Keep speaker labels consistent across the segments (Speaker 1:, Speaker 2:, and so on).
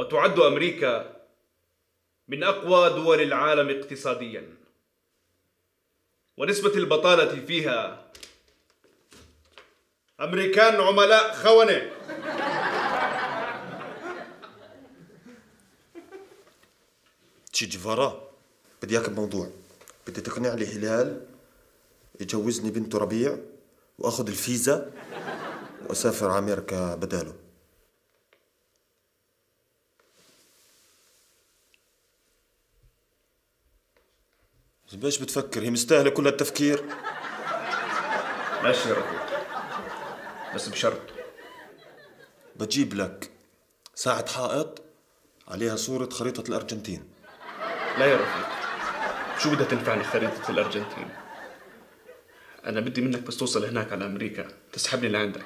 Speaker 1: وتعد أمريكا من أقوى دول العالم اقتصاديا. ونسبة البطالة فيها أمريكان عملاء خونة.
Speaker 2: تشي جيفارا بدي إياك بموضوع. بدي تقنع لي هلال يجوزني بنته ربيع وأخذ الفيزا وأسافر على أمريكا بداله. ليش بتفكر هي مستاهلة كل هالتفكير
Speaker 1: ماشي يا رفيق بس بشرط.
Speaker 2: بجيب لك ساعة حائط عليها صورة خريطة الأرجنتين.
Speaker 1: لا يا رفيق شو بدها تنفعني خريطة الأرجنتين؟ أنا بدي منك بس توصل هناك على أمريكا. تسحبني لعندك.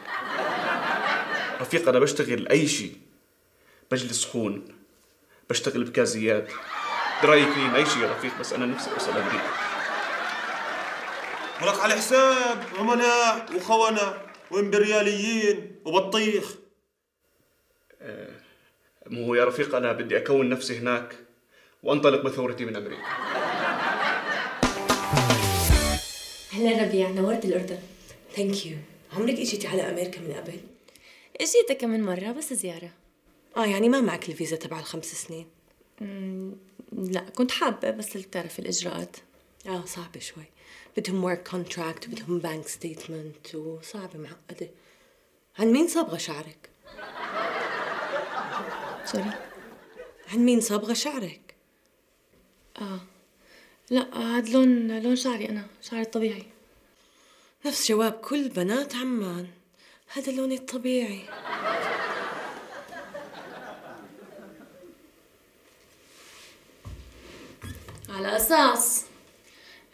Speaker 1: رفيق أنا بشتغل أي شيء. بجلس صحون بشتغل بكازيات. دراي كلين أي شيء يا رفيق بس أنا نفسي أوصل أمريكا
Speaker 2: ولك على حساب عملاء وخونة وإمبرياليين وبطيخ.
Speaker 1: مو هو يا رفيق أنا بدي أكون نفسي هناك وأنطلق بثورتي من أمريكا.
Speaker 3: هلا ربيع نورت الأردن.
Speaker 4: thank you عمرك اجيتي على أمريكا من قبل؟
Speaker 3: اجيت كم من مرة بس زيارة.
Speaker 4: آه يعني ما معك الفيزا تبع الخمس سنين.
Speaker 3: لا كنت حابة بس تعرف الإجراءات.
Speaker 4: آه صعبة شوي. بدهم work contract وبدهم bank statement وصعبة معقدة. عن مين صبغة شعرك؟
Speaker 3: sorry
Speaker 4: عن مين صبغة شعرك؟
Speaker 3: لا هاد لون لون شعري أنا شعري الطبيعي.
Speaker 4: نفس جواب كل بنات عمان. هذا لوني الطبيعي.
Speaker 3: على أساس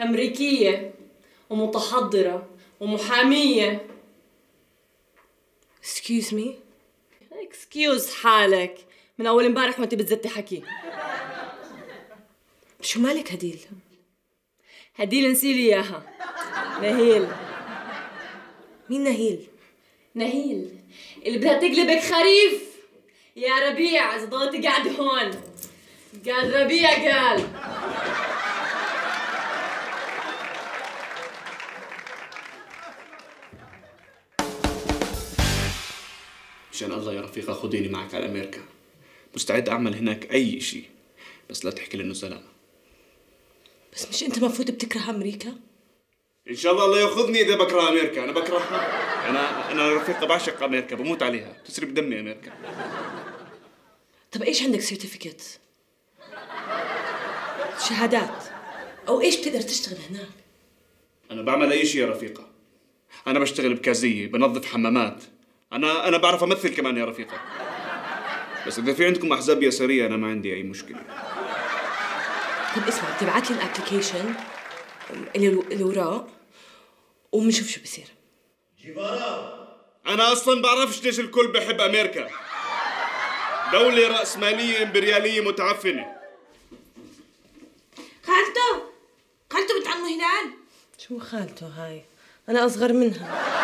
Speaker 3: أمريكية ومتحضرة ومحامية.
Speaker 4: Excuse me?
Speaker 3: اكسكيوز حالك. من أول امبارح وأنت بتزتي حكي.
Speaker 4: شو مالك هديل؟
Speaker 3: هدي نسيلي إياها. نهيل.
Speaker 4: مين نهيل؟
Speaker 3: نهيل. اللي بدها تقلبك خريف. يا ربيع إذا ضلت قاعد هون. قال ربيع قال.
Speaker 1: مشان الله يا رفيقة خذيني معك على أمريكا. مستعد أعمل هناك أي شيء بس لا تحكي للنزلاء
Speaker 4: بس مش أنت المفروض بتكره أمريكا؟
Speaker 1: إن شاء الله الله يأخذني إذا بكره أمريكا. أنا بكرهها أنا أنا رفيقة بعشق أمريكا بموت عليها. تسري بدمي أمريكا.
Speaker 4: طب إيش عندك سيرتيفيكت؟ شهادات. أو إيش بتقدر تشتغل هناك؟
Speaker 1: أنا بعمل أي شيء يا رفيقة. أنا بشتغل بكازية بنظف حمامات. أنا أنا بعرف أمثل كمان يا رفيقة. بس إذا في عندكم أحزاب يسارية أنا ما عندي أي مشكلة.
Speaker 4: طب اسمع بتبعت لي الابلكيشن الاوراق وبنشوف شو بصير.
Speaker 1: أنا أصلا بعرفش ليش الكل بحب أمريكا. دولة رأسمالية إمبريالية متعفنة
Speaker 4: خالته خالته بنت عمو هلال شو خالته هاي؟ أنا أصغر منها.